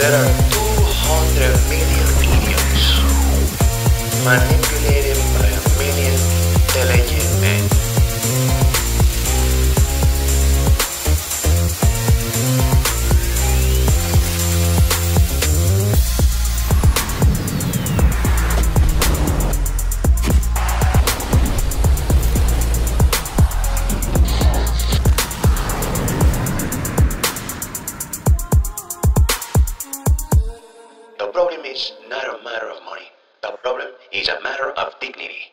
There are 200 million idiots manipulated problem is not a matter of money. The problem is a matter of dignity.